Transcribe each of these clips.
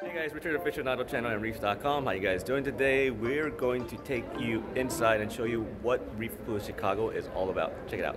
Hey guys, Richard of Aficionado channel and Reef.com. How you guys doing today? We're going to take you inside and show you what Reef A Palooza Chicago is all about. Check it out.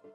Thank